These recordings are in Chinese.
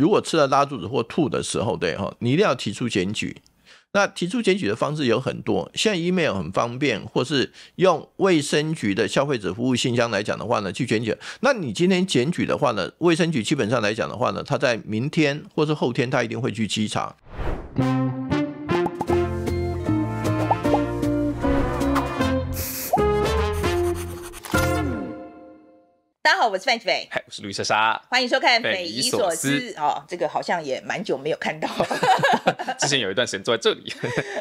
如果吃了拉肚子或吐的时候，对哈，你一定要提出检举。那提出检举的方式有很多，现在 email 很方便，或是用卫生局的消费者服务信箱来讲的话呢，去检举。那你今天检举的话呢，卫生局基本上来讲的话呢，他在明天或是后天，他一定会去稽查。好，我是范奇斐，嗨，我是卢莎莎，欢迎收看《匪夷所思哦，这个好像也蛮久没有看到。之前有一段时间坐在这里。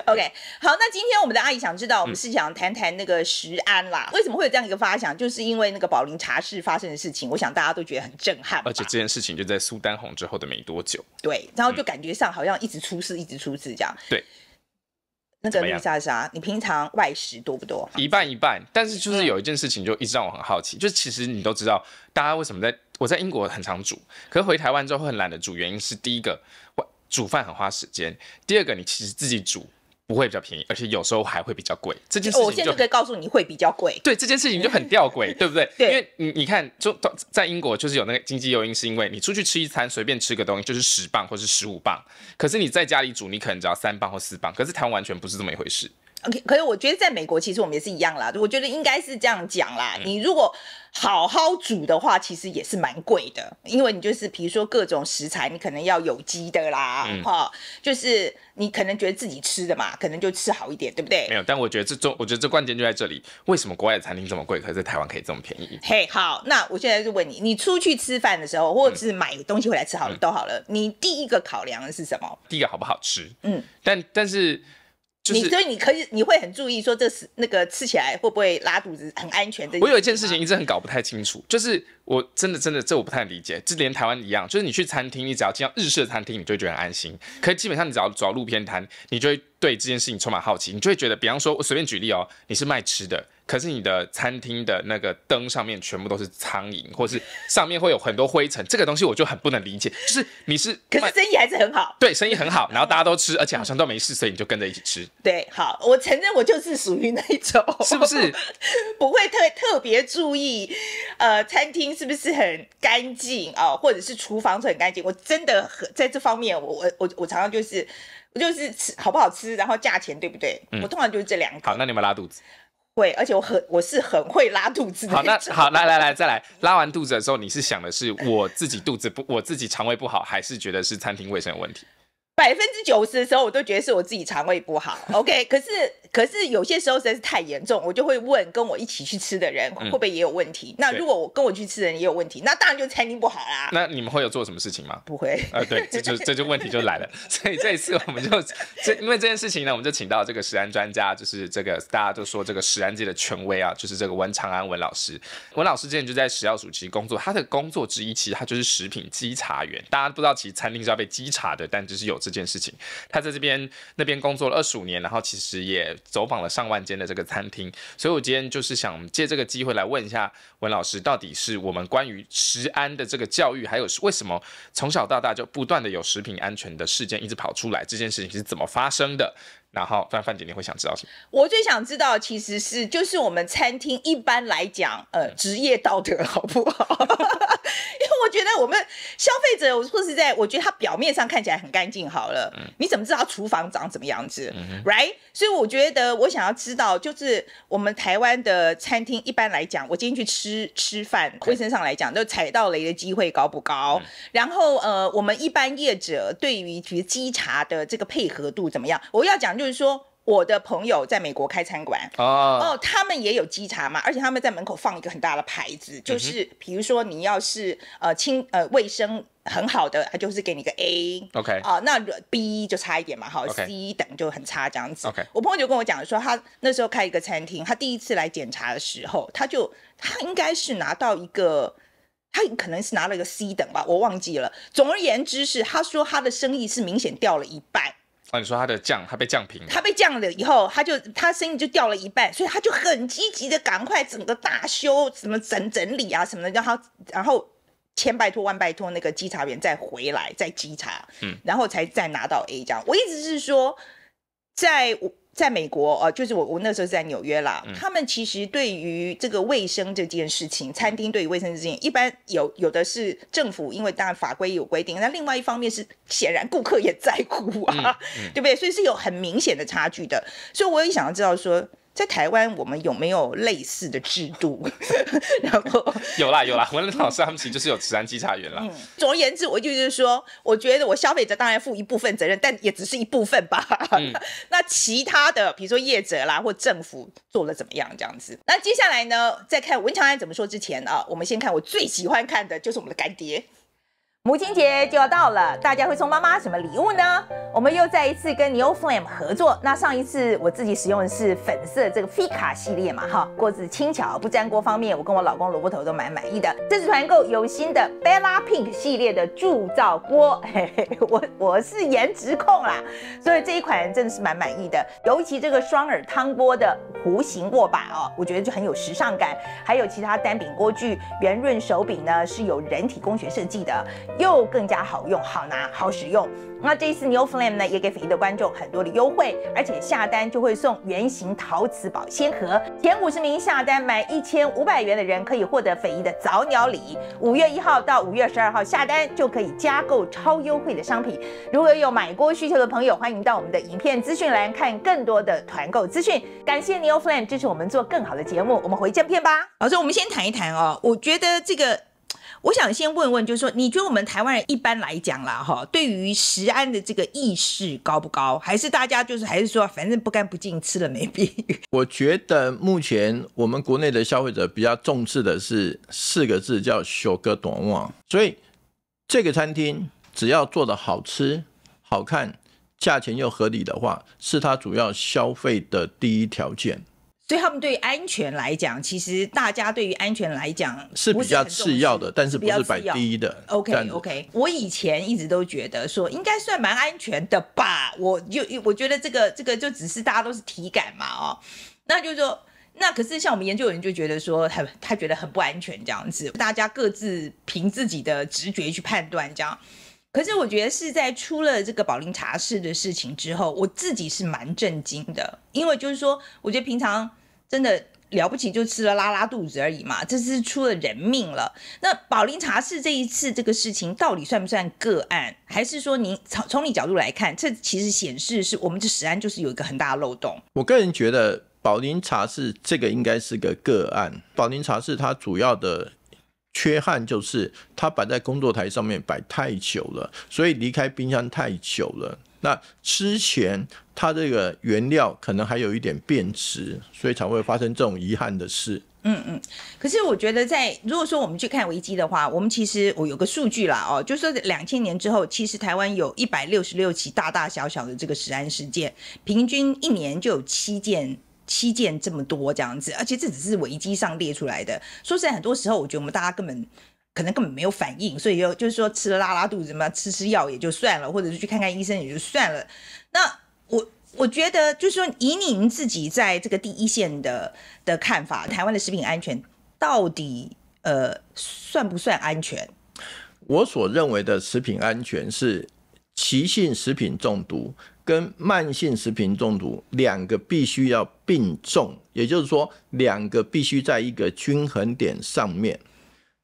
OK，好，那今天我们的阿姨想知道，我们是想谈谈那个石安啦。为什么会有这样一个发想？就是因为那个宝林茶室发生的事情，我想大家都觉得很震撼。而且这件事情就在苏丹红之后的没多久。对，然后就感觉上好像一直出事，一直出事这样。对。那个绿怎么样莎莎，你平常外食多不多？一半一半，但是嗯就是有一件事情就一直让我很好奇，就是其实你都知道，大家为什么在我在英国很常煮，可是回台湾之后会很懒得煮，原因是第一个，我煮饭很花时间；第二个，你其实自己煮不会比较便宜，而且有时候还会比较贵。这件事哦我现在情就就可以告诉你会比较贵。对这件事情就很吊诡，对不对？对因为你你看，就在英国就是有那个经济诱因，是因为你出去吃一餐随便吃个东西就是十磅或是十五磅，可是你在家里煮，你可能只要三磅或四磅，可是台湾完全不是这么一回事。OK，可是我觉得在美国其实我们也是一样啦，我觉得应该是这样讲啦。嗯你如果好好煮的话，其实也是蛮贵的，因为你就是比如说各种食材，你可能要有机的啦，嗯哈、就是你可能觉得自己吃的嘛，可能就吃好一点，对不对没？有，但我觉得这中，我觉得这关键就在这里，为什么国外的餐厅这么贵，可是在台湾可以这么便宜？嘿好，那我现在就问你，你出去吃饭的时候，或者是买东西回来吃好了，都好了，你第一个考量的是什么？第一个好不好吃？嗯，但但是就是你所以你可以你会很注意说这是那个吃起来会不会拉肚子，很安全的。我有一件事情一直很搞不太清楚，就是我真的真的这我不太理解，这连台湾一样，就是你去餐厅，你只要进到日式的餐厅，你就会觉得很安心。可是基本上你只要走到路边摊，你就会对这件事情充满好奇，你就会觉得，比方说我随便举例哦，你是卖吃的，可是你的餐厅的那个灯上面全部都是苍蝇，或是上面会有很多灰尘，这个东西我就很不能理解，就是你是可是生意还是很好。对生意很好，然后大家都吃，而且好像都没事，所以你就跟着一起吃，对，好，我承认我就是属于那一种，是不是？不会特特别注意，呃，餐厅是不是很干净哦，或者是厨房是很干净。我真的很在这方面，我我我我常常就是。我就是吃好不好吃，然后价钱对不对？我通常就是这两个。嗯好，那你有没有拉肚子？会，而且我很我是很会拉肚子的好，那好，来来来，再来。拉完肚子的时候，你是想的是我自己肚子不，我自己肠胃不好，还是觉得是餐厅卫生有问题？百分之九十的时候，我都觉得是我自己肠胃不好。OK，可是可是有些时候实在是太严重，我就会问跟我一起去吃的人会不会也有问题。那如果我跟我去吃的人也有问题，那当然就餐厅不好啦。那你们会有做什么事情吗？不会，呃，对，这就这就问题就来了。所以这一次我们就这因为这件事情呢，我们就请到这个食安专家，就是这个大家都说这个食安界的权威啊，就是这个文长安文老师。文老师之前就在食药署其实工作，他的工作之一其实他就是食品稽查员。大家不知道，其实餐厅是要被稽查的，但就是有这件事情。他在这边那边工作了二十五年，然后其实也走访了上万间的这个餐厅，所以我今天就是想借这个机会来问一下文老师，到底是我们关于食安的这个教育，还有为什么从小到大就不断的有食品安全的事件一直跑出来，这件事情是怎么发生的？然后范范姐你会想知道什么？我最想知道其实是就是我们餐厅一般来讲，呃，职业道德好不好？因为我觉得我们消费者，我说实在，我觉得他表面上看起来很干净好了，嗯你怎么知道厨房长怎么样子、嗯 r i g h t 所以我觉得我想要知道，就是我们台湾的餐厅一般来讲，我今天去吃吃饭，卫生上来讲，就踩到雷的机会高不高？然后呃，我们一般业者对于其实稽查的这个配合度怎么样？我要讲就是说。我的朋友在美国开餐馆，哦，哦，他们也有稽查嘛，而且他们在门口放一个很大的牌子，嗯就是比如说你要是呃清呃卫生很好的，他就是给你个 A。OK 啊、那 B 就差一点嘛，好 OK，C 等就很差这样子。OK 我朋友就跟我讲说，他那时候开一个餐厅，他第一次来检查的时候，他就他应该是拿到一个。他可能是拿了一个 C 等吧，我忘记了。总而言之是，他说他的生意是明显掉了一半，哦，你说他的降，他被降平了，他被降了以后，他就他生意就掉了一半，所以他就很积极的赶快整个大修，什么整整理啊什么的，让他然后千拜托万拜托那个稽查员再回来再稽查，嗯，然后才再拿到 A 这样。我意思是说，在我在美国，呃，就是我我那时候是在纽约啦，他们其实对于这个卫生这件事情，餐厅对于卫生这件，一般有有的是政府，因为当然法规有规定，那另外一方面是显然顾客也在乎啊，对不对？所以是有很明显的差距的，所以我也想要知道说。在台湾，我们有没有类似的制度？然后 有啦有啦，文老师他们其实就是有慈安稽查员啦。总而言之，我就是说，我觉得我消费者当然负一部分责任，但也只是一部分吧。那其他的，比如说业者啦，或政府做了怎么样这样子？那接下来呢，在看文强安怎么说之前啊，我们先看我最喜欢看的就是我们的干爹。母亲节就要到了，大家会送妈妈什么礼物呢？我们又再一次跟 Neo Flame 合作。那上一次我自己使用的是粉色这个 Fika 系列嘛，哈，锅子轻巧不粘锅方面，我跟我老公萝卜头都蛮满意的。这次团购有新的 Bella Pink 系列的铸造锅，嘿嘿，我我是颜值控啦，所以这一款真的是蛮满意的。尤其这个双耳汤锅的弧形握把哦，我觉得就很有时尚感。还有其他单柄锅具、圆润手柄呢，是有人体工学设计的。又更加好用、好拿、好使用。那这一次 New Flame 呢，也给粉一的观众很多的优惠，而且下单就会送圆形陶瓷保鲜盒。前五十名下单买一千五百元的人，可以获得粉一的早鸟礼。五月一号到五月十二号下单就可以加购超优惠的商品。如果有买锅需求的朋友，欢迎到我们的影片资讯栏看更多的团购资讯。感谢 New Flame 支持我们做更好的节目。我们回正片吧。老师，我们先谈一谈哦。我觉得这个。我想先问问，就是说，你觉得我们台湾人一般来讲啦，哈，对于食安的这个意识高不高？还是大家就是还是说，反正不干不净，吃了没病？我觉得目前我们国内的消费者比较重视的是四个字，叫“修个短望”。所以这个餐厅只要做的好吃、好看，价钱又合理的话，是它主要消费的第一条件。所以他们对安全来讲，其实大家对于安全来讲是比较次要的，但是不是摆第一的。OK OK，我以前一直都觉得说应该算蛮安全的吧，我就我觉得这个这个就只是大家都是体感嘛哦，那就是说那可是像我们研究人就觉得说他他觉得很不安全这样子，大家各自凭自己的直觉去判断这样。可是我觉得是在出了这个宝林茶室的事情之后，我自己是蛮震惊的，因为就是说我觉得平常。真的了不起，就吃了拉拉肚子而已嘛，这是出了人命了。那宝林茶室这一次这个事情到底算不算个案，还是说您从从你角度来看，这其实显示是我们这史案就是有一个很大的漏洞。我个人觉得宝林茶室这个应该是个个案。宝林茶室它主要的缺憾就是它摆在工作台上面摆太久了，所以离开冰箱太久了。那之前它这个原料可能还有一点变质，所以才会发生这种遗憾的事。嗯嗯，可是我觉得在如果说我们去看危机的话，我们其实我有个数据啦哦，就是说两千年之后，其实台湾有一百六十六起大大小小的这个食安事件，平均一年就有七件七件这么多这样子，而且这只是危机上列出来的。说实在，很多时候我觉得我们大家根本。可能根本没有反应，所以就就是说吃了拉拉肚子嘛，吃吃药也就算了，或者是去看看医生也就算了。那我我觉得就是说，以您自己在这个第一线的的看法，台湾的食品安全到底呃算不算安全？我所认为的食品安全是急性食品中毒跟慢性食品中毒两个必须要并重，也就是说两个必须在一个均衡点上面。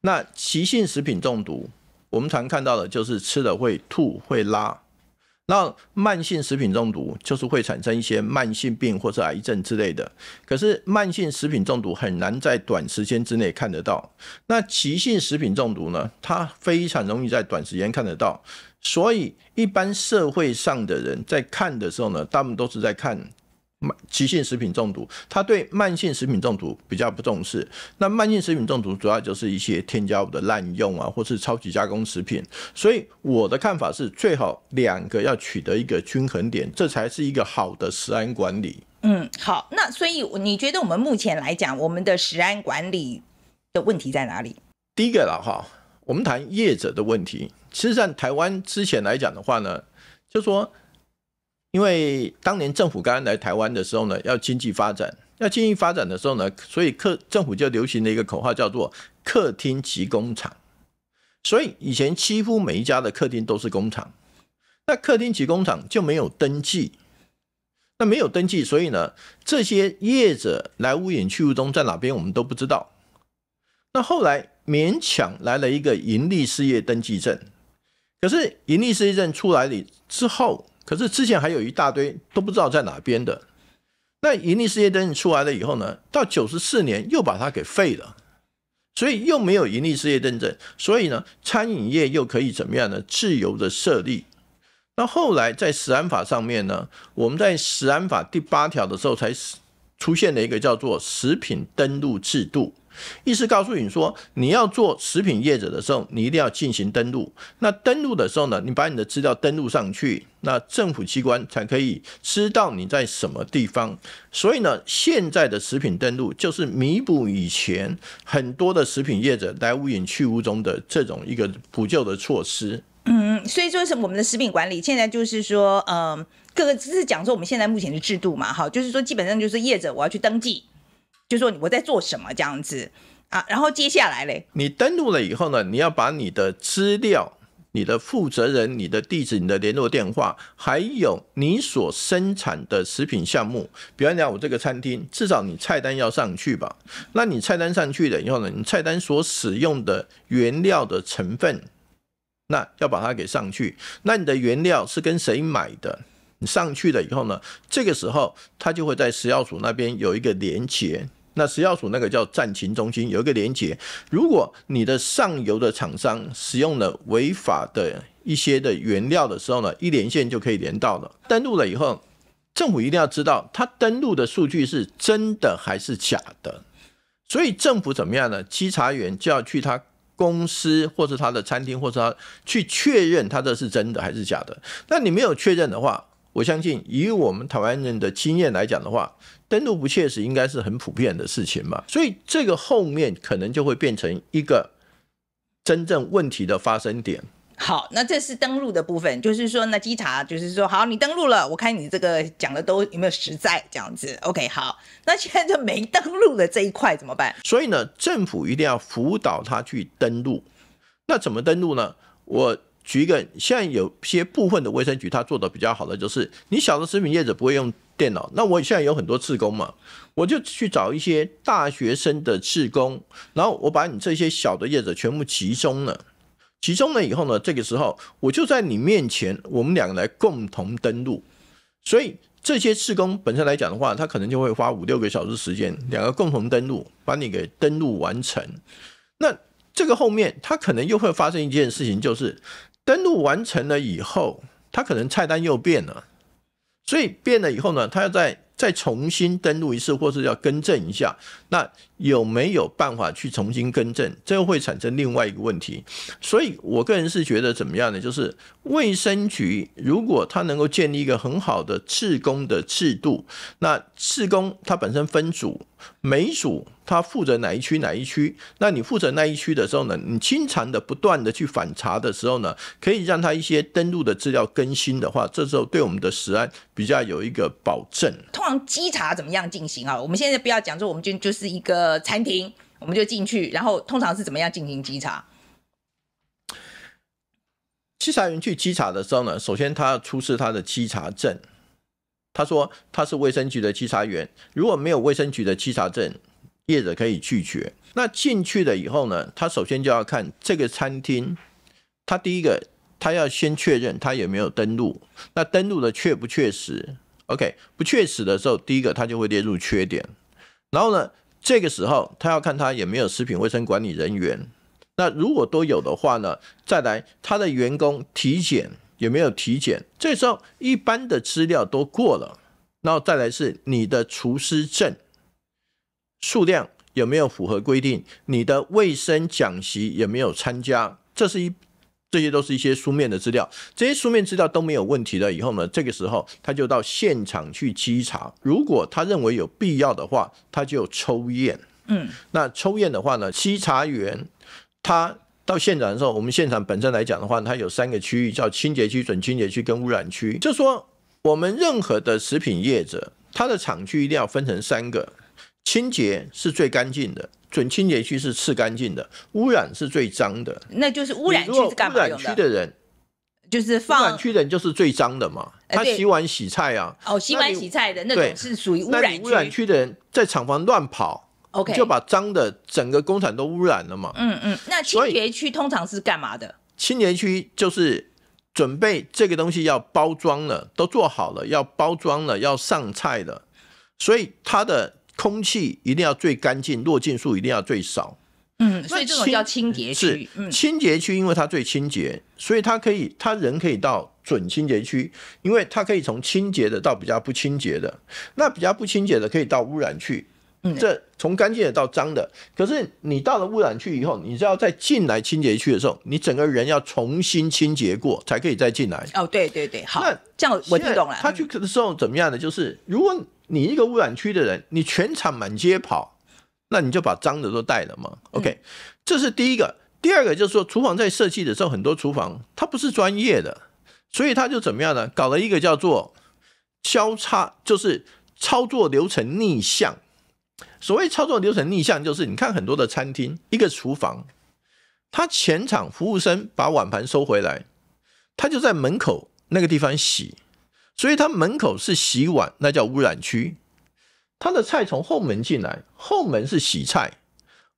那急性食品中毒，我们常看到的就是吃了会吐会拉。那慢性食品中毒就是会产生一些慢性病或者癌症之类的。可是慢性食品中毒很难在短时间之内看得到。那急性食品中毒呢？它非常容易在短时间看得到。所以一般社会上的人在看的时候呢，他们都是在看。急性食品中毒，他对慢性食品中毒比较不重视。那慢性食品中毒主要就是一些添加物的滥用啊，或是超级加工食品。所以我的看法是，最好两个要取得一个均衡点，这才是一个好的食安管理。嗯，好。那所以你觉得我们目前来讲，我们的食安管理的问题在哪里？第一个了哈，我们谈业者的问题。其实，在台湾之前来讲的话呢，就说。因为当年政府刚刚来台湾的时候呢，要经济发展，要经济发展的时候呢，所以客政府就流行了一个口号，叫做“客厅及工厂”。所以以前几乎每一家的客厅都是工厂，那客厅及工厂就没有登记，那没有登记，所以呢，这些业者来无影去无踪在哪边，我们都不知道。那后来勉强来了一个盈利事业登记证，可是盈利事业证出来了之后，可是之前还有一大堆都不知道在哪边的。那盈利事业登记出来了以后呢，到九十四年又把它给废了，所以又没有盈利事业登记，所以呢，餐饮业又可以怎么样呢？自由的设立。那后来在食安法上面呢，我们在食安法第八条的时候才出现了一个叫做食品登录制度，意思告诉你说，你要做食品业者的时候，你一定要进行登录。那登录的时候呢，你把你的资料登录上去，那政府机关才可以知道你在什么地方。所以呢，现在的食品登录就是弥补以前很多的食品业者来无影去无踪的这种一个补救的措施。嗯，所以说是我们的食品管理现在就是说，嗯，各个只是讲说我们现在目前的制度嘛，哈，就是说基本上就是业者我要去登记，就说我在做什么这样子啊，然后接下来嘞，你登录了以后呢，你要把你的资料、你的负责人、你的地址、你的联络电话，还有你所生产的食品项目，比方讲我这个餐厅，至少你菜单要上去吧？那你菜单上去了以后呢，你菜单所使用的原料的成分。那要把它给上去，那你的原料是跟谁买的？上去了以后呢，这个时候它就会在食药署那边有一个连接。那食药署那个叫战情中心有一个连接。如果你的上游的厂商使用了违法的一些的原料的时候呢，一连线就可以连到了。登录了以后，政府一定要知道它登录的数据是真的还是假的。所以政府怎么样呢？稽查员就要去他。公司或是他的餐厅，或者他去确认他这是真的还是假的。那你没有确认的话，我相信以我们台湾人的经验来讲的话，登录不切实应该是很普遍的事情嘛。所以这个后面可能就会变成一个真正问题的发生点。好，那这是登录的部分，就是说，那稽查就是说，好，你登录了，我看你这个讲的都有没有实在这样子。OK，好，那现在就没登录的这一块怎么办？所以呢，政府一定要辅导他去登录。那怎么登录呢？我举一个，现在有些部分的卫生局它做的比较好的，就是你小的食品业者不会用电脑，那我现在有很多次工嘛，我就去找一些大学生的次工，然后我把你这些小的业者全部集中了。集中了以后呢，这个时候我就在你面前，我们两个来共同登录。所以这些次工本身来讲的话，他可能就会花五六个小时时间，两个共同登录，把你给登录完成。那这个后面，他可能又会发生一件事情，就是登录完成了以后，他可能菜单又变了。所以变了以后呢，他要再。再重新登录一次，或是要更正一下，那有没有办法去重新更正？这又会产生另外一个问题。所以我个人是觉得怎么样呢？就是卫生局如果他能够建立一个很好的自工的制度，那自工它本身分组，每组他负责哪一区哪一区，那你负责那一区的时候呢，你经常的不断的去反查的时候呢，可以让他一些登录的资料更新的话，这时候对我们的食安比较有一个保证。通常稽查怎么样进行啊？我们现在不要讲说，我们就就是一个餐厅，我们就进去，然后通常是怎么样进行稽查？稽查员去稽查的时候呢，首先他要出示他的稽查证，他说他是卫生局的稽查员，如果没有卫生局的稽查证，业者可以拒绝。那进去了以后呢，他首先就要看这个餐厅，他第一个他要先确认他有没有登录，那登录的确不确实？OK，不确实的时候，第一个他就会列入缺点。然后呢，这个时候他要看他有没有食品卫生管理人员。那如果都有的话呢，再来他的员工体检有没有体检？这时候一般的资料都过了，然后再来是你的厨师证数量有没有符合规定？你的卫生讲习有没有参加？这是一。这些都是一些书面的资料，这些书面资料都没有问题了以后呢，这个时候他就到现场去稽查。如果他认为有必要的话，他就抽验。嗯，那抽验的话呢，稽查员他到现场的时候，我们现场本身来讲的话，它有三个区域，叫清洁区、准清洁区跟污染区。就说我们任何的食品业者，它的厂区一定要分成三个，清洁是最干净的。准清洁区是次干净的，污染是最脏的。那就是污染区是干嘛用的？污染区的人就是放污染区的人就是最脏的嘛，他洗碗洗菜啊，哦洗碗洗菜的那对种是属于污染区污染区的人在厂房乱跑 OK，就把脏的整个工厂都污染了嘛。嗯嗯，那清洁区通常是干嘛的？清洁区就是准备这个东西要包装了，都做好了，要包装了，要上菜了，所以它的空气一定要最干净，落进数一定要最少。嗯，所以这种清叫清洁区。嗯，清洁区，因为它最清洁，所以它可以，它人可以到准清洁区，因为它可以从清洁的到比较不清洁的，那比较不清洁的可以到污染区。嗯这从干净的到脏的，可是你到了污染区以后，你就要再进来清洁区的时候，你整个人要重新清洁过，才可以再进来。哦，对对对，好那，这样我听懂了。他去的时候怎么样呢？就是如果你一个污染区的人，你全场满街跑，那你就把脏的都带了嘛。OK，这是第一个。第二个就是说，厨房在设计的时候，很多厨房它不是专业的，所以他就怎么样呢？搞了一个叫做交叉，就是操作流程逆向。所谓操作流程逆向，就是你看很多的餐厅，一个厨房，他前场服务生把碗盘收回来，他就在门口那个地方洗，所以他门口是洗碗，那叫污染区。他的菜从后门进来，后门是洗菜，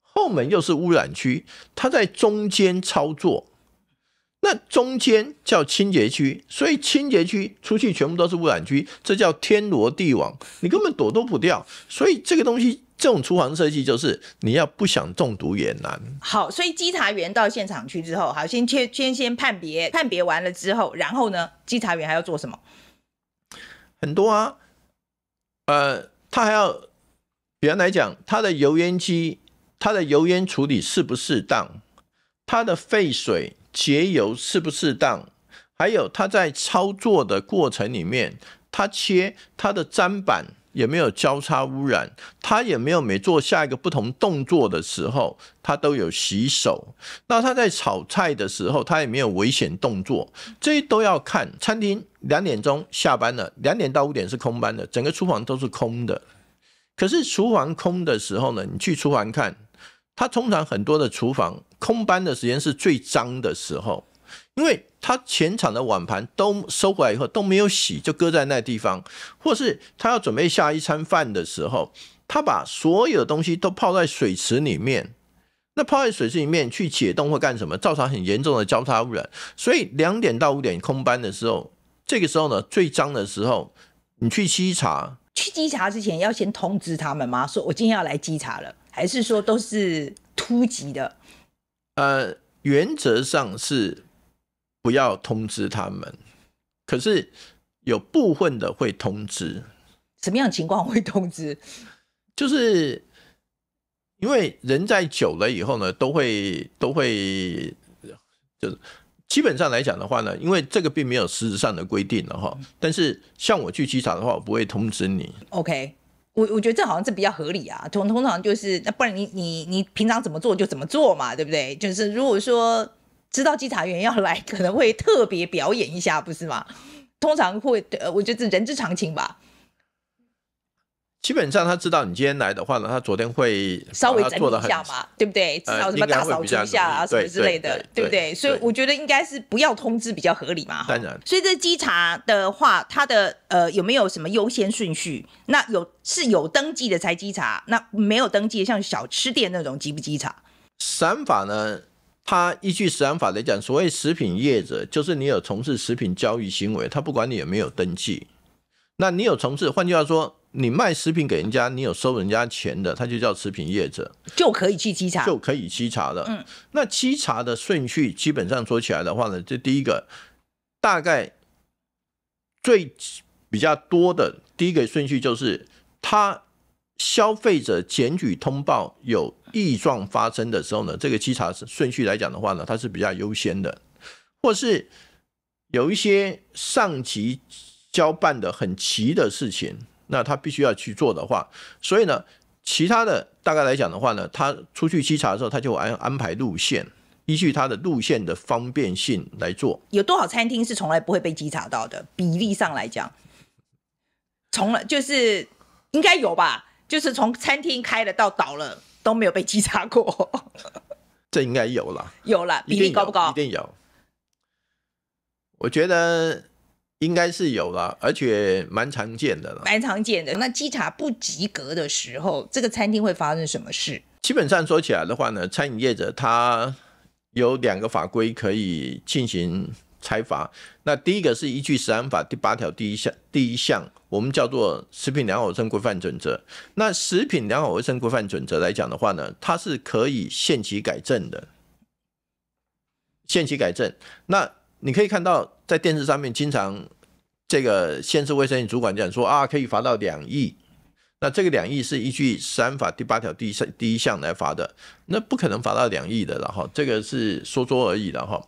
后门又是污染区，他在中间操作。那中间叫清洁区，所以清洁区出去全部都是污染区，这叫天罗地网，你根本躲都不掉。所以这个东西，这种厨房设计就是你要不想中毒也难。好，所以稽查员到现场去之后，好，先先先先判别，判别完了之后，然后呢，稽查员还要做什么？很多啊，呃，他还要，比方来讲，他的油烟机，他的油烟处理适不适当，他的废水节油适不适当，还有他在操作的过程里面，他切他的砧板也没有交叉污染，他也没有每做下一个不同动作的时候，他都有洗手。那他在炒菜的时候，他也没有危险动作，这些都要看。餐厅两点钟下班了，两点到五点是空班的，整个厨房都是空的。可是厨房空的时候呢，你去厨房看，它通常很多的厨房空班的时间是最脏的时候，因为它前场的碗盘都收回来以后都没有洗，就搁在那地方，或是他要准备下一餐饭的时候，他把所有的东西都泡在水池里面。那泡在水池里面去解冻或干什么，造成很严重的交叉污染。所以两点到五点空班的时候，这个时候呢最脏的时候，你去稽查，去稽查之前要先通知他们吗？说我今天要来稽查了，还是说都是突击的？呃，原则上是不要通知他们，可是有部分的会通知，什么样的情况会通知？就是因为人在久了以后呢，都会都会就是。基本上来讲的话呢，因为这个并没有实质上的规定了哈，但是像我去机场的话，我不会通知你。OK，我我觉得这好像是比较合理啊。通通常就是，那不然你你你平常怎么做就怎么做嘛，对不对？就是如果说知道稽查员要来，可能会特别表演一下，不是吗？通常会，呃，我觉得这人之常情吧，基本上他知道你今天来的话呢，他昨天会稍微整理一下嘛，对不对？至呃少什么大扫除一下啊，什么之类的，对对不对？对所以我觉得应该是不要通知比较合理嘛。哈当然所以这稽查的话，它的呃有没有什么优先顺序？那有是有登记的才稽查，那没有登记的，像小吃店那种稽不稽查？三法呢，它依据食安法来讲，所谓食品业者，就是你有从事食品交易行为，他不管你有没有登记，那你有从事，换句话说，你卖食品给人家，你有收人家钱的，他就叫食品业者，就可以去稽查。就可以稽查了。嗯，那稽查的顺序基本上说起来的话呢，这第一个大概最比较多的第一个顺序就是他消费者检举通报有异状发生的时候呢，这个稽查顺序来讲的话呢，它是比较优先的，或是有一些上级交办的很急的事情，那他必须要去做的话，所以呢，其他的大概来讲的话呢，他出去稽查的时候，他就安安排路线，依据他的路线的方便性来做。有多少餐厅是从来不会被稽查到的？比例上来讲，从来就是应该有吧？就是从餐厅开了到倒了都没有被稽查过，这应该有了，有了，比例高不高一？定有。我觉得应该是有了，而且蛮常见的了。蛮常见的。那稽查不及格的时候，这个餐厅会发生什么事？基本上说起来的话呢，餐饮业者他有两个法规可以进行财罚。那第一个是依据食安法第八条第一项第一项，我们叫做食品良好卫生规范准则。那食品良好卫生规范准则来讲的话呢，它是可以限期改正的，限期改正。那你可以看到在电视上面经常这个县市卫生主管讲说啊，可以罚到两亿。那这个两亿是依据《三法》第八条第一第一项来罚的，那不可能罚到两亿的了哈，这个是说说而已的哈。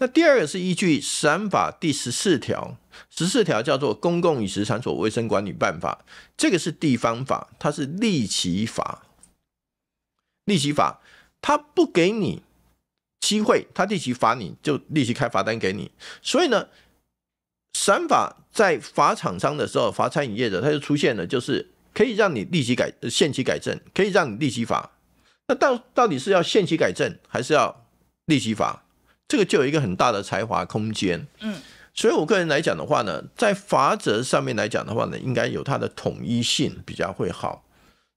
那第二个是依据《三法》第十四条，十四条叫做《公共饮食场所卫生管理办法》，这个是地方法，它是立即法，立即法，它不给你机会，它立即罚你就立即开罚单给你，所以呢，三法在罚厂商的时候，罚餐饮业者，它就出现了就是。可以让你立即改限期改正，可以让你立即罚。那到到底是要限期改正，还是要立即罚？这个就有一个很大的才华空间。嗯，所以我个人来讲的话呢，在法则上面来讲的话呢，应该有它的统一性比较会好。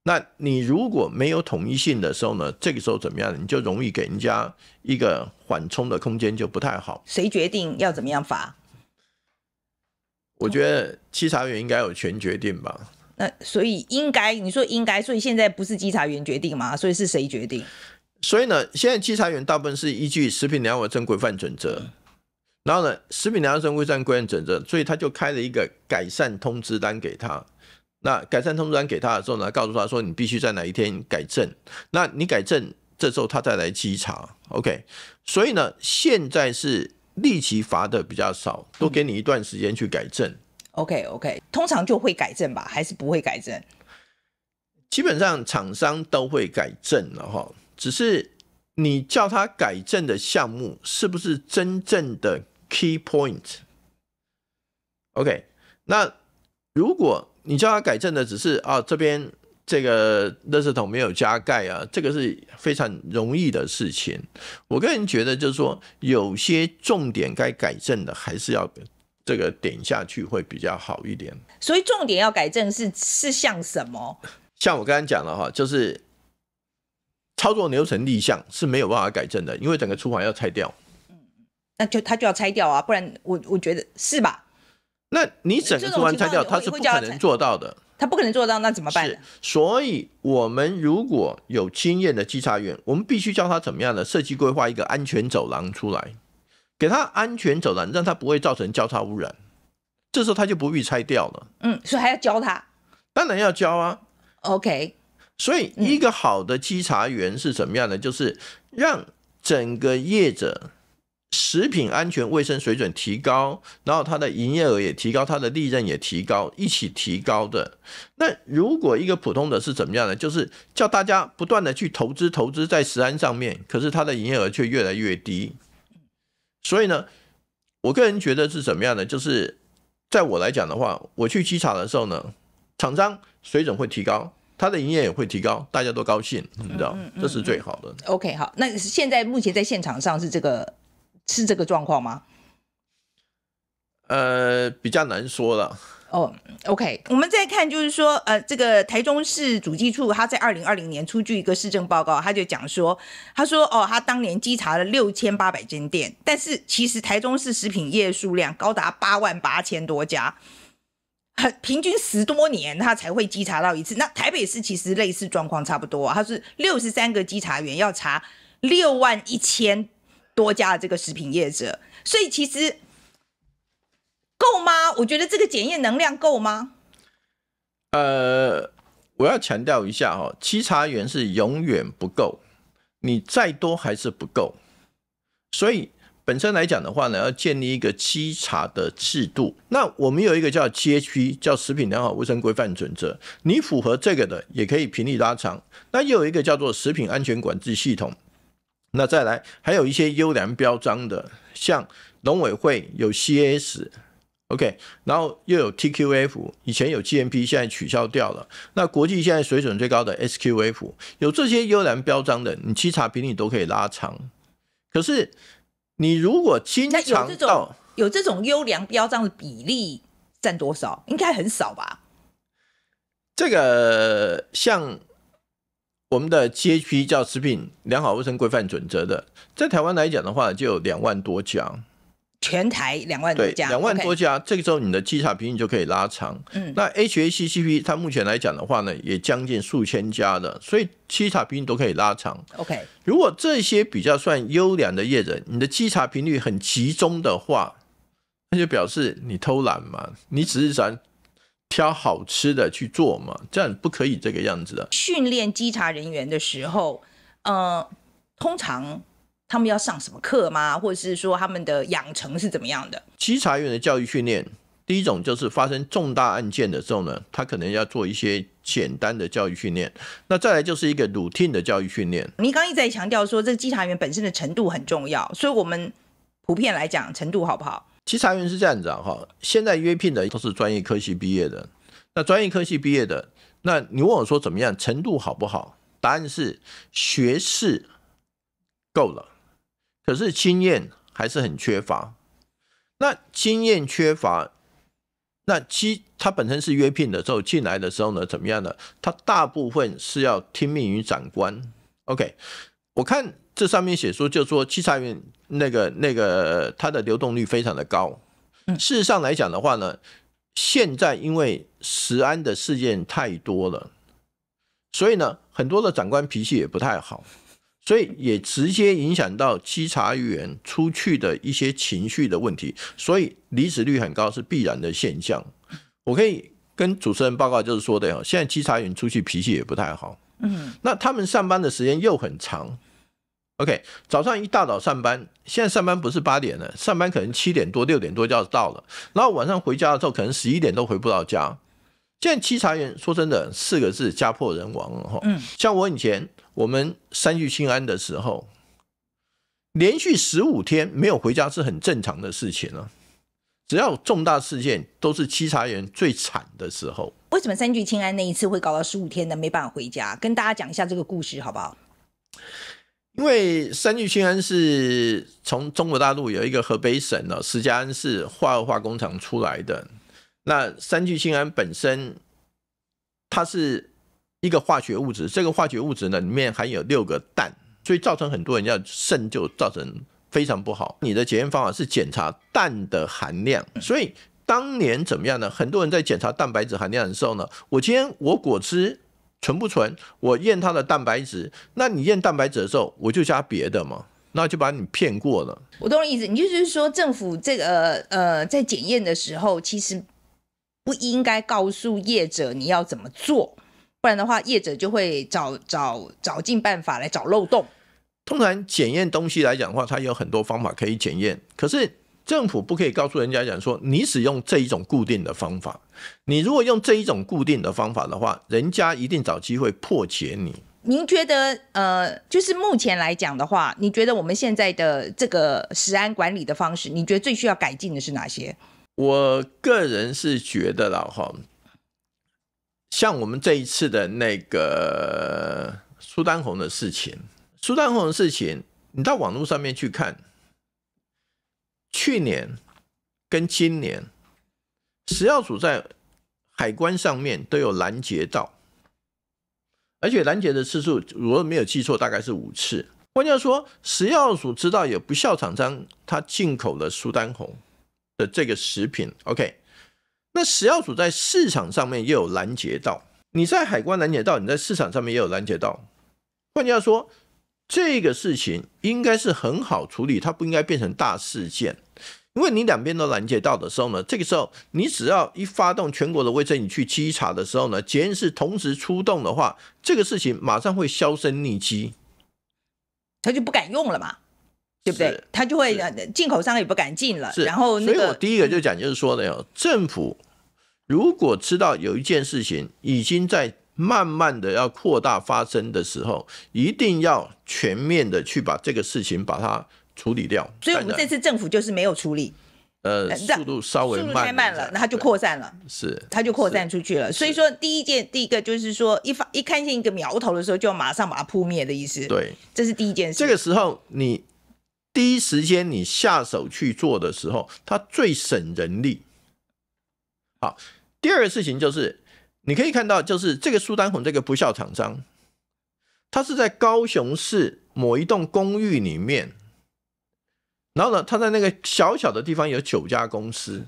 那你如果没有统一性的时候呢，这个时候怎么样？你就容易给人家一个缓冲的空间，就不太好。谁决定要怎么样罚？我觉得稽查员应该有权决定吧。那所以应该你说应该，所以现在不是稽查员决定吗？所以是谁决定？所以呢，现在稽查员大部分是依据食品良好卫生规范准则，然后呢，食品良好卫生规范准则，所以他就开了一个改善通知单给他。那改善通知单给他的时候呢，告诉他说你必须在哪一天改正。那你改正这时候他再来稽查，OK？所以呢，现在是立即罚的比较少，多给你一段时间去改正。OK OK，通常就会改正吧，还是不会改正？基本上厂商都会改正了哈，只是你叫他改正的项目是不是真正的 key point？OK，那如果你叫他改正的只是啊这边这个垃圾桶没有加盖啊，这个是非常容易的事情。我个人觉得就是说，有些重点该改正的还是要。这个点下去会比较好一点，所以重点要改正是是像什么？像我刚刚讲了哈，就是操作流程立项是没有办法改正的，因为整个厨房要拆掉。嗯，那就他就要拆掉啊，不然我我觉得是吧？那你整个厨房拆掉，他是不可能做到的。他不可能做到，那怎么办？所以我们如果有经验的稽查员，我们必须教他怎么样的设计规划一个安全走廊出来。给他安全走廊，让他不会造成交叉污染，这时候他就不必拆掉了。嗯，所以还要教他，当然要教啊。OK，所以一个好的稽查员是怎么样的？就是让整个业者食品安全卫生水准提高，然后他的营业额也提高，他的利润也提高，一起提高的。那如果一个普通的是怎么样的？就是叫大家不断的去投资投资在食安上面，可是他的营业额却越来越低。所以呢，我个人觉得是怎么样的？就是在我来讲的话，我去稽查的时候呢，厂商水准会提高，他的营业也会提高，大家都高兴，你知道，这是最好的。OK，好，那现在目前在现场上是这个是这个状况吗？呃，比较难说了。哦，OK，我们再看，就是说，呃，这个台中市主计处他在二零二零年出具一个市政报告，他就讲说，他说，哦，他当年稽查了六千八百间店，但是其实台中市食品业数量高达八万八千多家，很平均十多年他才会稽查到一次。那台北市其实类似状况差不多，他是六十三个稽查员要查六万一千多家的这个食品业者，所以其实。够吗？我觉得这个检验能量够吗？呃，我要强调一下哈，稽查员是永远不够，你再多还是不够。所以本身来讲的话呢，要建立一个稽查的制度。那我们有一个叫 GHP，叫食品良好卫生规范准则，你符合这个的也可以频率拉长。那又有一个叫做食品安全管制系统。那再来还有一些优良标章的，像农委会有 CS。OK，然后又有 TQF，以前有 GMP，现在取消掉了。那国际现在水准最高的 SQF，有这些优良标章的，你稽查比你都可以拉长。可是你如果经常到有这种优良标章的比例占多少？应该很少吧？这个像我们的 GHP 叫食品良好卫生规范准则的，在台湾来讲的话，就有两万多家，全台两万多，家，两万多家，这个时候你的稽查频率就可以拉长。嗯，那 HACCP 它目前来讲的话呢，也将近数千家的，所以稽查频率都可以拉长。OK，如果这些比较算优良的业者，你的稽查频率很集中的话，那就表示你偷懒嘛，你只是想挑好吃的去做嘛，这样不可以这个样子的。训练稽查人员的时候，呃，通常他们要上什么课吗？或者是说他们的养成是怎么样的？稽查员的教育训练，第一种就是发生重大案件的时候呢，他可能要做一些简单的教育训练，那再来就是一个 routine 的教育训练。你刚刚一直在强调说，这个稽查员本身的程度很重要，所以我们普遍来讲，程度好不好？稽查员是这样子啊，哈，现在约聘的都是专业科系毕业的。那专业科系毕业的，那你问我说怎么样，程度好不好？答案是学士够了，可是经验还是很缺乏。那经验缺乏，那基他本身是约聘的时候进来的时候呢，怎么样呢？他大部分是要听命于长官。OK，我看这上面写说，就说稽查员那个那个他的流动率非常的高。嗯事实上来讲的话呢，现在因为食安的事件太多了，所以呢，很多的长官脾气也不太好，所以也直接影响到稽查员出去的一些情绪的问题，所以离职率很高是必然的现象。我可以跟主持人报告，就是说的哦，现在稽查员出去脾气也不太好。嗯，那他们上班的时间又很长。OK，早上一大早上班，现在上班不是八点了，上班可能七点多、六点多就要到了，然后晚上回家的时候可能十一点都回不到家。现在稽查员说真的四个字家破人亡了哈。嗯，像我以前我们三聚氰胺的时候，连续十五天没有回家是很正常的事情了。只要有重大事件，都是稽查员最惨的时候。为什么三聚氰胺那一次会搞到十五天呢？没办法回家，跟大家讲一下这个故事好不好？因为三聚氰胺是从中国大陆有一个河北省的石家安市化二化工厂出来的。那三聚氰胺本身，它是一个化学物质，这个化学物质呢里面含有六个氮，所以造成很多人要肾就造成非常不好。你的检验方法是检查氮的含量，所以当年怎么样呢？很多人在检查蛋白质含量的时候呢，我今天我果汁纯不纯，我验它的蛋白质，那你验蛋白质的时候，我就加别的嘛，那就把你骗过了。我懂你意思，你就是说政府这个呃在检验的时候，其实不应该告诉业者你要怎么做，不然的话业者就会找找找尽办法来找漏洞。通常检验东西来讲的话，它有很多方法可以检验，可是政府不可以告诉人家讲说你使用这一种固定的方法，你如果用这一种固定的方法的话，人家一定找机会破解你。您觉得呃，就是目前来讲的话，你觉得我们现在的这个食安管理的方式，你觉得最需要改进的是哪些？我个人是觉得啦，哈，像我们这一次的那个苏丹红的事情，苏丹红的事情，你到网络上面去看，去年跟今年，食药署在海关上面都有拦截到，而且拦截的次数，如果没有记错，大概是五次。换句话说，食药署知道有不孝厂商他进口了苏丹红的这个食品，OK，那食药署在市场上面也有拦截到，你在海关拦截到，你在市场上面也有拦截到。换句话说，这个事情应该是很好处理，它不应该变成大事件。因为你两边都拦截到的时候呢，这个时候你只要一发动全国的卫生你去稽查的时候呢，检验室同时出动的话，这个事情马上会销声匿迹。他就不敢用了嘛，对不对？他就会进口商也不敢进了，然后那所以我个第一个就讲，就是说呢，有政府如果知道有一件事情已经在慢慢的要扩大发生的时候，一定要全面的去把这个事情把它处理掉。所以我们这次政府就是没有处理，呃速度稍微慢，太慢了，那它就扩散了。是它就扩散出去了。所以说，第一件，第一个就是说，一发一看见一个苗头的时候，就要马上把它扑灭的意思。，对。这是第一件事。这个时候你第一时间你下手去做的时候，它最省人力。好，第二个事情就是你可以看到，就是这个苏丹红这个不孝厂商，他是在高雄市某一栋公寓里面，然后呢，他在那个小小的地方有九家公司，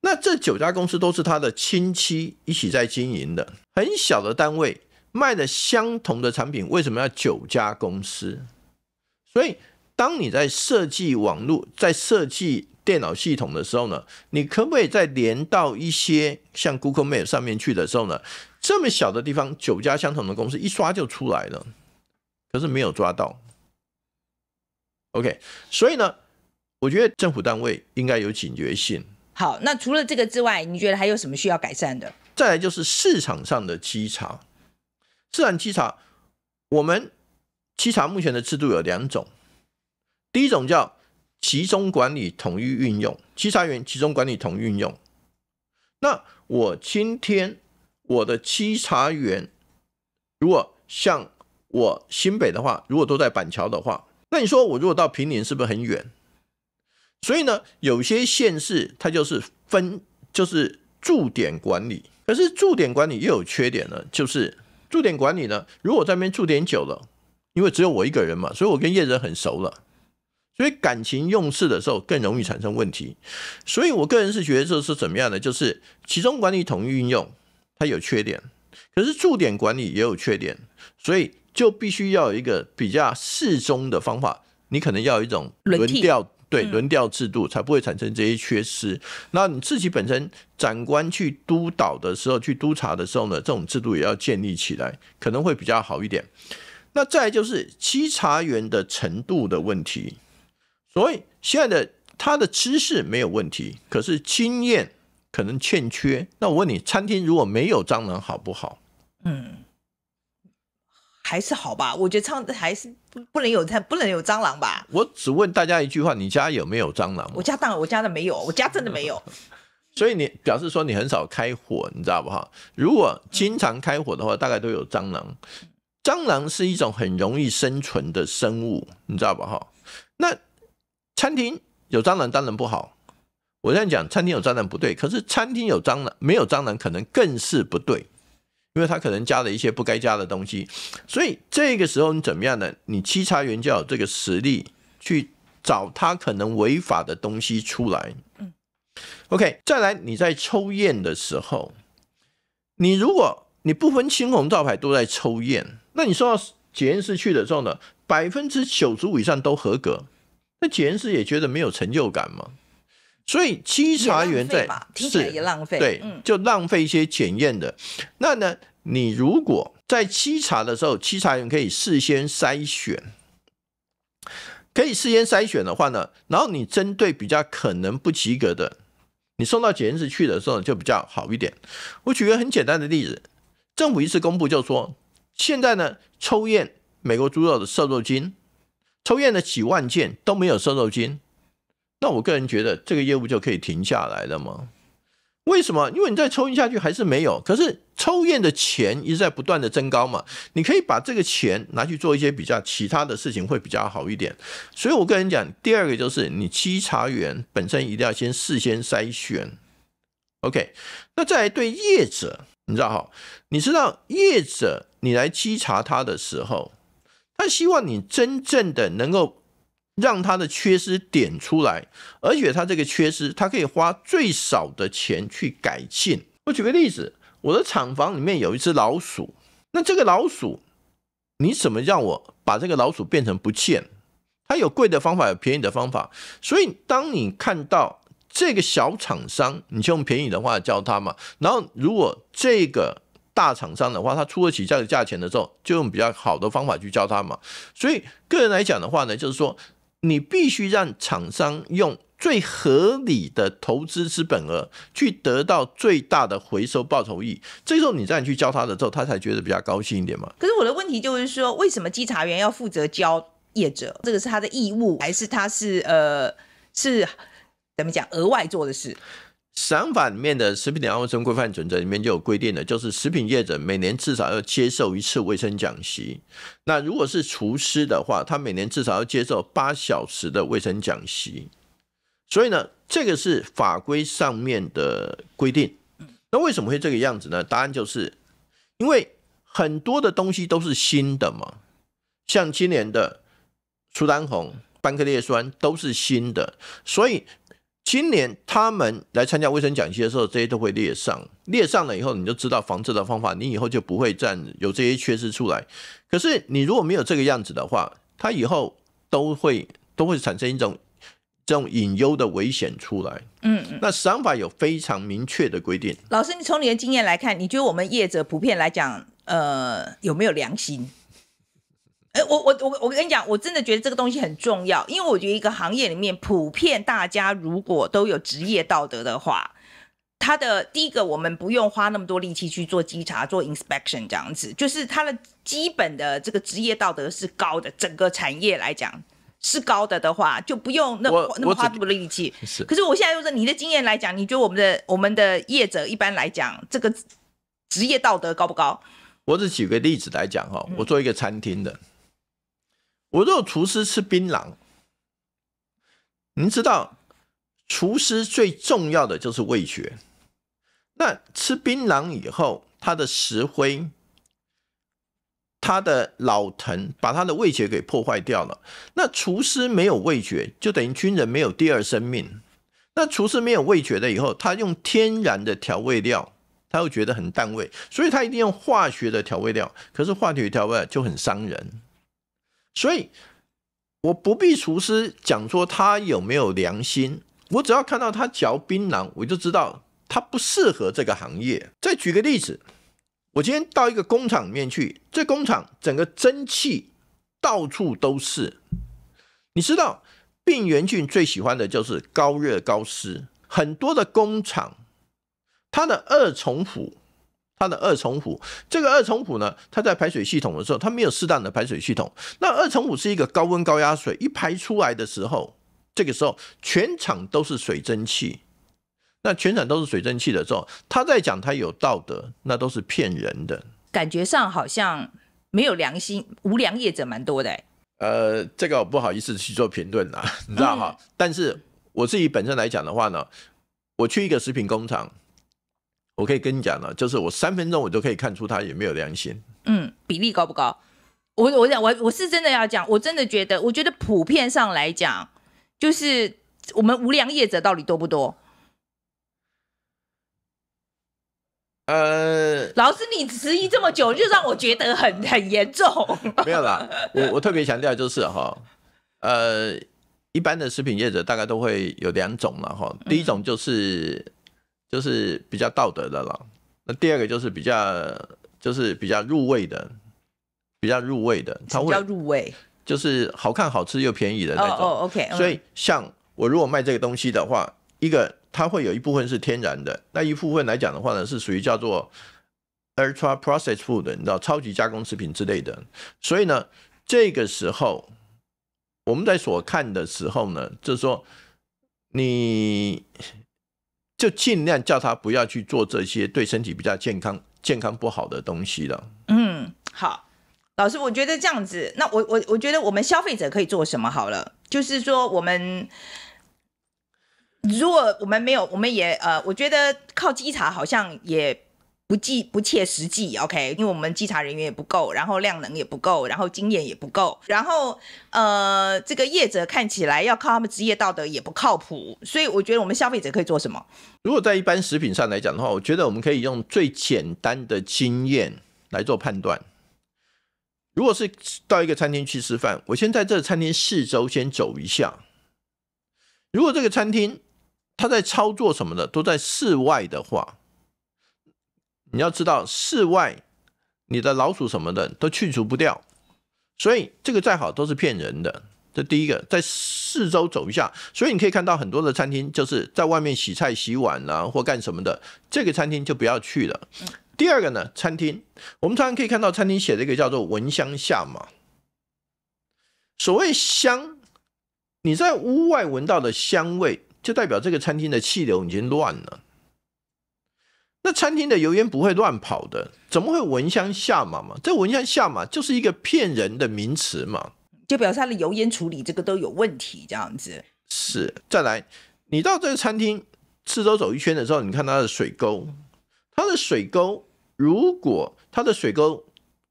那这九家公司都是他的亲戚一起在经营的，很小的单位卖的相同的产品，为什么要九家公司？所以，当你在设计网络、在设计电脑系统的时候呢，你可不可以再连到一些像 Google Map 上面去的时候呢？这么小的地方，九家相同的公司一刷就出来了，可是没有抓到。OK，所以呢，我觉得政府单位应该有警觉性。好，那除了这个之外，你觉得还有什么需要改善的？再来就是市场上的稽查，市场稽查，我们稽查目前的制度有两种，第一种叫集中管理、统一运用，稽查员集中管理、统一运用。那我今天我的稽查员，如果像我新北的话，如果都在板桥的话，那你说我如果到平林是不是很远？所以呢，有些县市它就是分，就是驻点管理。可是驻点管理又有缺点呢，就是驻点管理呢，如果在那边驻点久了，因为只有我一个人嘛，所以我跟业者很熟了，所以感情用事的时候更容易产生问题。所以我个人是觉得这是怎么样的，就是集中管理统一运用它有缺点，可是驻点管理也有缺点，所以就必须要有一个比较适中的方法，你可能要有一种轮调。对轮调制度才不会产生这些缺失。那你自己本身长官去督导的时候、去督查的时候呢，这种制度也要建立起来，可能会比较好一点。那再来就是稽查员的程度的问题，所以现在的他的知识没有问题，可是经验可能欠缺。那我问你，餐厅如果没有蟑螂好不好？嗯，还是好吧。我觉得唱还是不不能有它不能有蟑螂吧。我只问大家一句话：你家有没有蟑螂？我家当然我家的没有，我家真的没有。所以你表示说你很少开火，你知道不哈？如果经常开火的话，大概都有蟑螂。蟑螂是一种很容易生存的生物，你知道吧哈？那餐厅有蟑螂当然不好。我这样讲，餐厅有蟑螂不对，可是餐厅有蟑螂没有蟑螂可能更是不对，因为它可能加了一些不该加的东西。所以这个时候你怎么样呢？你稽查员就要有这个实力去找他可能违法的东西出来。嗯 OK，再来，你在抽验的时候，你如果你不分青红皂白都在抽验，那你送到检验室去的时候呢，百分之九十五以上都合格，那检验室也觉得没有成就感嘛。所以稽查员在是也浪费。对嗯，就浪费一些检验的。那呢，你如果在稽查的时候，稽查员可以事先筛选，可以事先筛选的话呢，然后你针对比较可能不及格的，你送到检验室去的时候就比较好一点。我举个很简单的例子，政府一次公布就说，现在呢抽验美国猪肉的瘦肉精，抽验了几万件都没有瘦肉精，那我个人觉得这个业务就可以停下来了吗？为什么？因为你再抽验下去还是没有，可是抽验的钱一直在不断的增高嘛，你可以把这个钱拿去做一些比较其他的事情，会比较好一点。所以我跟人讲，第二个就是你稽查员本身一定要先事先筛选，OK。那再来对业者，你知道哈，你知道业者你来稽查他的时候，他希望你真正的能够让他的缺失点出来，而且他这个缺失，他可以花最少的钱去改进。我举个例子，我的厂房里面有一只老鼠，那这个老鼠，你怎么让我把这个老鼠变成不见？它有贵的方法，有便宜的方法。所以当你看到这个小厂商，你就用便宜的话教他嘛。然后如果这个大厂商的话，他出得起这个价钱的时候，就用比较好的方法去教他嘛。所以个人来讲的话呢，就是说你必须让厂商用最合理的投资资本额去得到最大的回收报酬益。这时候你再去教他的时候，他才觉得比较高兴一点嘛。可是我的问题就是说，为什么稽查员要负责教业者？这个是他的义务，还是他是呃是怎么讲额外做的事？想法里面的食品安卫生规范准则里面就有规定的，就是食品业者每年至少要接受一次卫生讲习。那如果是厨师的话，他每年至少要接受八小时的卫生讲习。所以呢，这个是法规上面的规定。那为什么会这个样子呢？答案就是因为很多的东西都是新的嘛，像今年的苏丹红、班克列酸都是新的，所以今年他们来参加卫生讲习的时候，这些都会列上。列上了以后，你就知道防治的方法，你以后就不会再有这些缺失出来。可是你如果没有这个样子的话，他以后都会都会产生一种。这种隐忧的危险出来，嗯嗯，那商法有非常明确的规定。老师，你从你的经验来看，你觉得我们业者普遍来讲，呃，有没有良心？哎，我我我我跟你讲，我真的觉得这个东西很重要，因为我觉得一个行业里面普遍大家如果都有职业道德的话，他的第一个我们不用花那么多力气去做稽查、做 inspection 这样子，就是他的基本的这个职业道德是高的，整个产业来讲。是高的的话，就不用那那么花多的力气。是，可是我现在用着你的经验来讲，你觉得我们的我们的业者一般来讲，这个职业道德高不高？我只举个例子来讲哈，我做一个餐厅的，我如果厨师吃槟榔，您知道，厨师最重要的就是味觉。那吃槟榔以后，它的石灰。他的老藤把他的味觉给破坏掉了。那厨师没有味觉，就等于军人没有第二生命。那厨师没有味觉了以后，他用天然的调味料，他会觉得很淡味，所以他一定用化学的调味料。可是化学调味料就很伤人，所以我不必厨师讲说他有没有良心，我只要看到他嚼槟榔，我就知道他不适合这个行业。再举个例子。我今天到一个工厂里面去，这工厂整个蒸汽到处都是。你知道，病原菌最喜欢的就是高热高湿。很多的工厂，它的二重腐，它的二重釜，这个二重釜呢，它在排水系统的时候，它没有适当的排水系统。那二重釜是一个高温高压水，一排出来的时候，这个时候全场都是水蒸气。那全场都是水蒸气的时候，他在讲他有道德，那都是骗人的。感觉上好像没有良心，无良业者蛮多的。呃，这个我不好意思去做评论啦，你知道哈。但是我自己本身来讲的话呢，我去一个食品工厂，我可以跟你讲了，就是我三分钟我就可以看出他有没有良心。嗯，比例高不高？我我讲我我是真的要讲，我真的觉得，我觉得普遍上来讲，就是我们无良业者到底多不多？呃，老师，你迟疑这么久，就让我觉得很很严重。没有啦，我我特别强调就是哈，呃，一般的食品业者大概都会有两种了哈。第一种就是就是比较道德的了，那第二个就是比较就是比较入味的，比较入味的，它会比较入味，就是好看、好吃又便宜的那种。哦，OK。所以像我如果卖这个东西的话，一个。它会有一部分是天然的，那一部分来讲的话呢，是属于叫做 ultra processed food，你知道超级加工食品之类的。所以呢，这个时候我们在所看的时候呢，就是说，你就尽量叫他不要去做这些对身体比较健康、健康不好的东西了。嗯，好，老师，我觉得这样子，那我我我觉得我们消费者可以做什么好了，就是说我们。如果我们没有，我们也呃，我觉得靠稽查好像也不计不切实际，OK？因为我们稽查人员也不够，然后量能也不够，然后经验也不够，然后呃，这个业者看起来要靠他们职业道德也不靠谱，所以我觉得我们消费者可以做什么？如果在一般食品上来讲的话，我觉得我们可以用最简单的经验来做判断。如果是到一个餐厅去吃饭，我先在这餐厅四周先走一下，如果这个餐厅他在操作什么的都在室外的话，你要知道室外你的老鼠什么的都去除不掉，所以这个再好都是骗人的。这第一个，在四周走一下，所以你可以看到很多的餐厅就是在外面洗菜洗碗啊或干什么的，这个餐厅就不要去了。第二个呢，餐厅我们常常可以看到餐厅写的一个叫做“闻香下马”，所谓香，你在屋外闻到的香味。就代表这个餐厅的气流已经乱了。那餐厅的油烟不会乱跑的，怎么会闻香下马嘛？这闻香下马就是一个骗人的名词嘛。就表示它的油烟处理这个都有问题，这样子。是，再来，你到这个餐厅四周走一圈的时候，你看它的水沟，它的水沟如果它的水沟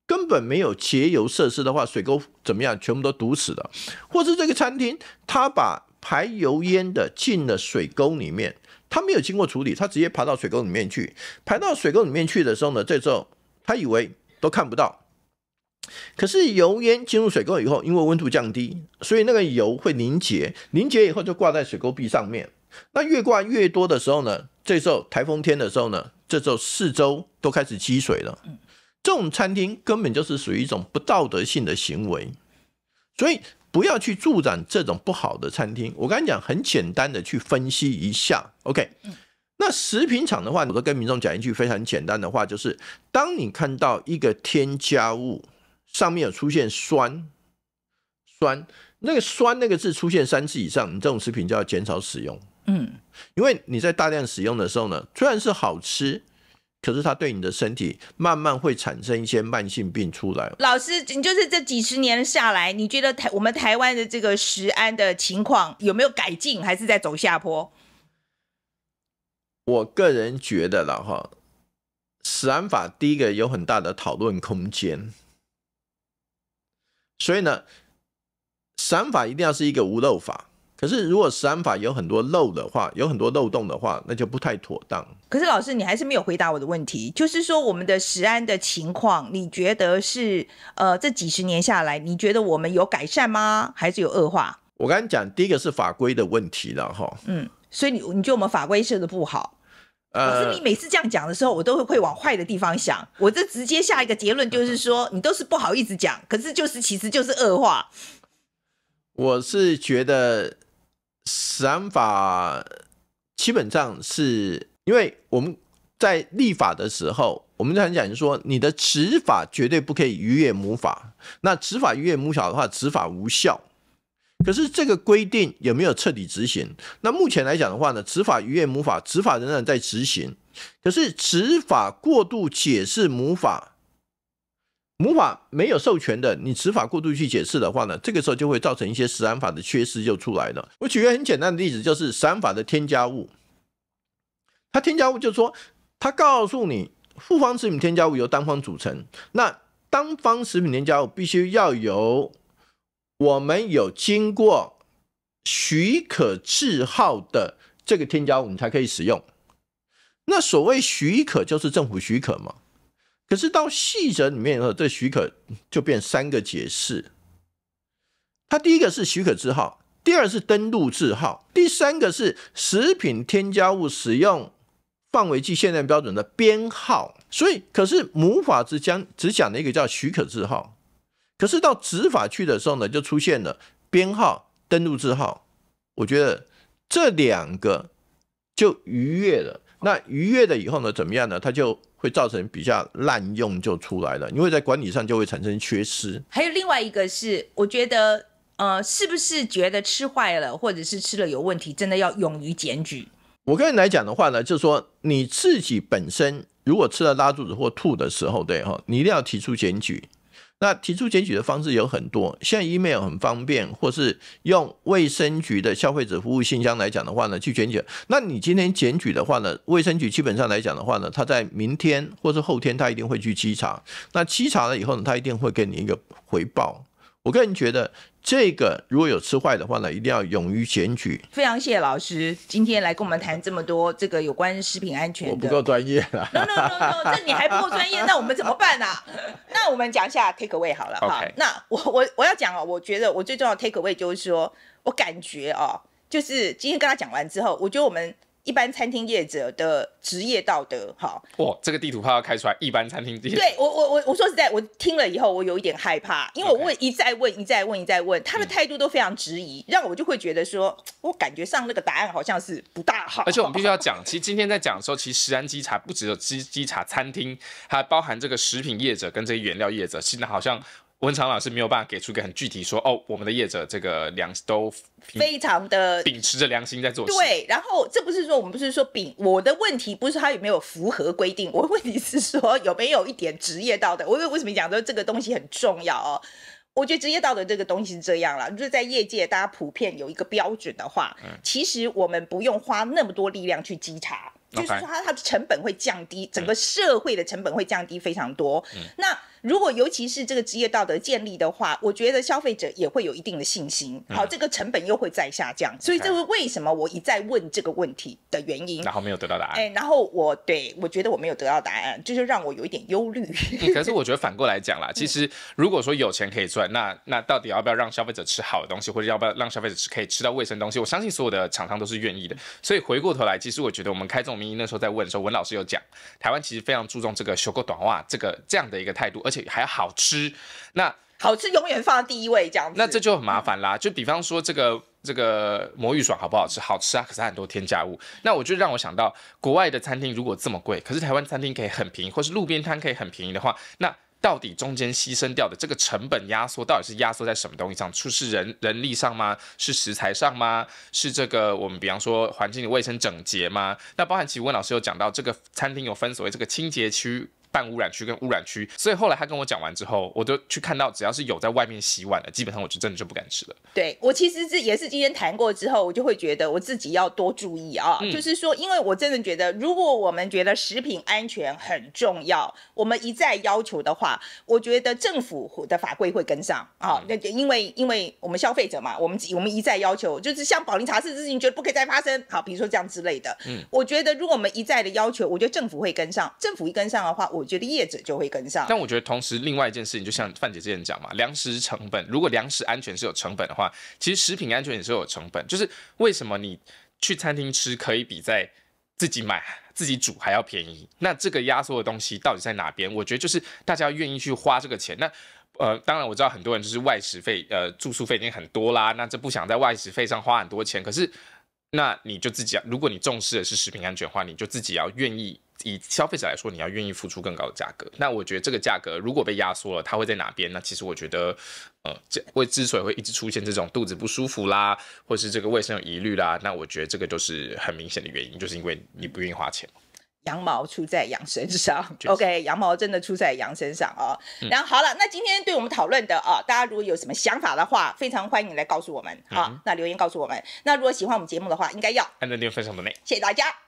根本没有节油设施的话，水沟怎么样？全部都堵死了，或是这个餐厅它把排油烟的进了水沟里面。他没有经过处理，他直接爬到水沟里面去。爬到水沟里面去的时候呢，这时候他以为都看不到。可是油烟进入水沟以后，因为温度降低，所以那个油会凝结，凝结以后就挂在水沟壁上面。那越挂越多的时候呢，这时候台风天的时候呢，这时候四周都开始积水了。这种餐厅根本就是属于一种不道德性的行为，所以。不要去助长这种不好的餐厅。我刚才讲很简单的去分析一下，OK？那食品厂的话，我都跟民众讲一句非常简单的话，就是当你看到一个添加物上面有出现酸，酸那个酸那个字出现三次以上，你这种食品就要减少使用。嗯，因为你在大量使用的时候呢，虽然是好吃。可是它对你的身体慢慢会产生一些慢性病出来。老师，你就是这几十年下来，你觉得台我们台湾的这个食安的情况有没有改进，还是在走下坡？我个人觉得了哈，食安法第一个有很大的讨论空间，所以呢，食安法一定要是一个无漏法。可是，如果食安法有很多漏的话，有很多漏洞的话，那就不太妥当。可是，老师，你还是没有回答我的问题，就是说我们的食安的情况，你觉得是呃，这几十年下来，你觉得我们有改善吗？还是有恶化？我刚才讲，第一个是法规的问题了哈。嗯，所以你你觉得我们法规设的不好？可是你每次这样讲的时候，我都会会往坏的地方想。我这直接下一个结论就是说，你都是不好意思讲，可是就是其实就是恶化。我是觉得。食安法基本上是因为我们在立法的时候，我们常讲说，你的执法绝对不可以逾越母法。那执法逾越母法的话，执法无效。可是这个规定有没有彻底执行？那目前来讲的话呢，执法逾越母法，执法仍然在执行。可是执法过度解释母法。母法没有授权的，你执法过度去解释的话呢，这个时候就会造成一些食安法的缺失就出来了。我举个很简单的例子，就是食安法的添加物，它添加物就是说，它告诉你复方食品添加物由单方组成，那单方食品添加物必须要有我们有经过许可字号的这个添加物，你才可以使用。那所谓许可就是政府许可嘛。可是到细则里面以后，这许可就变三个解释。它第一个是许可字号，第二是登录字号，第三个是食品添加物使用范围及限量标准的编号。所以，可是母法只讲只讲了一个叫许可字号，可是到执法去的时候呢，就出现了编号、登录字号。我觉得这两个就逾越了。那逾越了以后呢，怎么样呢？它就会造成比较滥用就出来了，因为在管理上就会产生缺失。还有另外一个是，我觉得，呃，是不是觉得吃坏了，或者是吃了有问题，真的要勇于检举？我个人来讲的话呢，就是说你自己本身如果吃了拉肚子或吐的时候，对哈，你一定要提出检举。那提出检举的方式有很多，现在 email 很方便，或是用卫生局的消费者服务信箱来讲的话呢，去检举。那你今天检举的话呢，卫生局基本上来讲的话呢，他在明天或是后天，他一定会去稽查。那稽查了以后呢，他一定会给你一个回报。我个人觉得。这个如果有吃坏的话呢，一定要勇于检举。非常谢谢老师今天来跟我们谈这么多这个有关食品安全的。我不够专业了。No no no no，这你还不够专业，那我们怎么办呢？那我们讲一下 take away 好了哈。那我我我要讲哦，我觉得我最重要的 take away 就是说我感觉哦，就是今天跟他讲完之后，我觉得我们。一般餐厅业者的职业道德，哈，哇，这个地图炮要开出来。一般餐厅业，对我，我，我，我说实在，我听了以后，我有一点害怕，因为我问一再问，一再问，一再问，他的态度都非常质疑，让我就会觉得说，我感觉上那个答案好像是不大好。而且我们必须要讲，其实今天在讲的时候，其实食安稽查不只有稽稽查餐厅，还包含这个食品业者跟这些原料业者，现在好像。文长老师没有办法给出一个很具体说，哦，我们的业者这个良都非常的秉持着良心在做事。对，然后这不是说我们不是说秉我的问题，不是他有没有符合规定，我的问题是说有没有一点职业道德。我为什么讲说这个东西很重要哦？我觉得职业道德这个东西是这样了，就是在业界大家普遍有一个标准的话，其实我们不用花那么多力量去稽查，就是说它它的成本会降低，整个社会的成本会降低非常多。嗯那如果尤其是这个职业道德建立的话，我觉得消费者也会有一定的信心。好，这个成本又会再下降，所以这是为什么我一再问这个问题的原因。然后没有得到答案。哎，然后我对我觉得我没有得到答案，就是让我有一点忧虑。可是我觉得反过来讲啦，其实如果说有钱可以赚，那那到底要不要让消费者吃好的东西，或者要不要让消费者吃可以吃到卫生东西？我相信所有的厂商都是愿意的。所以回过头来，其实我觉得我们开这种名义那时候在问的时候，文老师有讲，台湾其实非常注重这个修购短袜这个这样的一个态度，而且还要好吃。那好吃永远放在第一位，这样子那这就很麻烦啦。就比方说这个这个魔芋爽好不好吃？好吃啊，可是它很多添加物。那我就让我想到国外的餐厅如果这么贵，可是台湾餐厅可以很便宜，或是路边摊可以很便宜的话，那到底中间牺牲掉的这个成本压缩，到底是压缩在什么东西上？出是人人力上吗？是食材上吗？是这个我们比方说环境的卫生整洁吗？那包含其实温老师有讲到，这个餐厅有分所谓这个清洁区。半污染区跟污染区，所以后来他跟我讲完之后，我就去看到只要是有在外面洗碗的，基本上我就真的就不敢吃了。对我其实是也是今天谈过之后，我就会觉得我自己要多注意啊，就是说，因为我真的觉得，如果我们觉得食品安全很重要，我们一再要求的话，我觉得政府的法规会跟上啊。那因为因为我们消费者嘛，我们我们一再要求，就是像保龄茶室的事情，觉得不可以再发生。好，比如说这样之类的。嗯，我觉得如果我们一再的要求，我觉得政府会跟上。政府一跟上的话，我。觉得业者就会跟上，但我觉得同时另外一件事情，就像范姐之前讲嘛，粮食成本，如果粮食安全是有成本的话，其实食品安全也是有成本。就是为什么你去餐厅吃可以比在自己买自己煮还要便宜？那这个压缩的东西到底在哪边？我觉得就是大家愿意去花这个钱。那呃，当然我知道很多人就是外食费，呃，住宿费已经很多啦，那这不想在外食费上花很多钱。可是那你就自己，如果你重视的是食品安全的话，你就自己要愿意。以消费者来说，你要愿意付出更高的价格。那我觉得这个价格如果被压缩了，它会在哪边？那其实我觉得，呃，这会之所以会一直出现这种肚子不舒服啦，或是这个卫生有疑虑啦，那我觉得这个就是很明显的原因，就是因为你不愿意花钱。羊毛出在羊身上，OK，羊毛真的出在羊身上啊。然后好了，那今天对我们讨论的啊，大家如果有什么想法的话，非常欢迎来告诉我们啊。那留言告诉我们。那如果喜欢我们节目的话，应该要按赞、订阅、分享的内。谢谢大家。